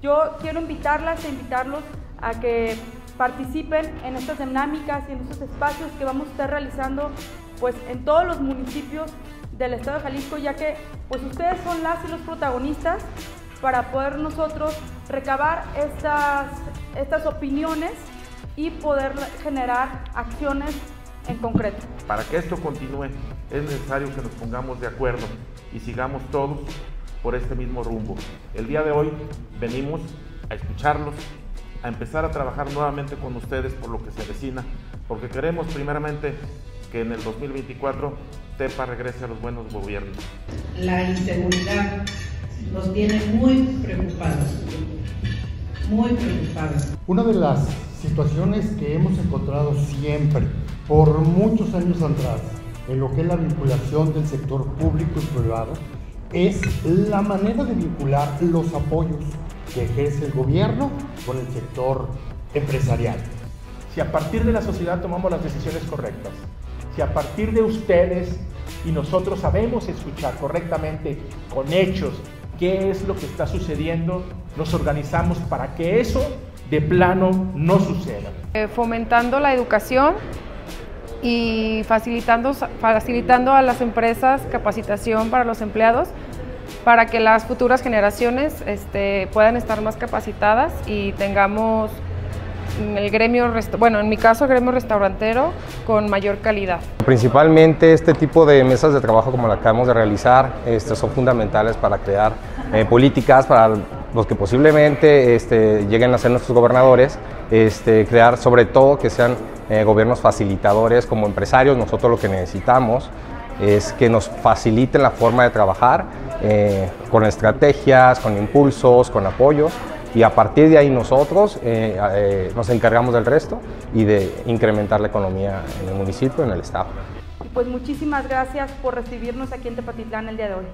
Yo quiero invitarlas e invitarlos a que participen en estas dinámicas y en estos espacios que vamos a estar realizando pues, en todos los municipios del estado de Jalisco, ya que pues, ustedes son las y los protagonistas para poder nosotros recabar estas, estas opiniones y poder generar acciones en concreto. Para que esto continúe es necesario que nos pongamos de acuerdo y sigamos todos por este mismo rumbo. El día de hoy venimos a escucharlos, a empezar a trabajar nuevamente con ustedes por lo que se avecina, porque queremos primeramente que en el 2024 TEPA regrese a los buenos gobiernos. La inseguridad nos tiene muy preocupados, muy preocupados. Una de las situaciones que hemos encontrado siempre, por muchos años atrás, en lo que es la vinculación del sector público y privado, es la manera de vincular los apoyos que ejerce el gobierno con el sector empresarial. Si a partir de la sociedad tomamos las decisiones correctas, si a partir de ustedes y nosotros sabemos escuchar correctamente con hechos qué es lo que está sucediendo, nos organizamos para que eso de plano no suceda. Eh, fomentando la educación y facilitando, facilitando a las empresas capacitación para los empleados para que las futuras generaciones este, puedan estar más capacitadas y tengamos el gremio, bueno, en mi caso el gremio restaurantero con mayor calidad. Principalmente este tipo de mesas de trabajo como la que acabamos de realizar este, son fundamentales para crear eh, políticas para los que posiblemente este, lleguen a ser nuestros gobernadores, crear sobre todo que sean eh, gobiernos facilitadores como empresarios, nosotros lo que necesitamos es que nos faciliten la forma de trabajar eh, con estrategias, con impulsos, con apoyos y a partir de ahí nosotros eh, nos encargamos del resto y de incrementar la economía en el municipio, en el estado. Pues muchísimas gracias por recibirnos aquí en Tepatitlán el día de hoy.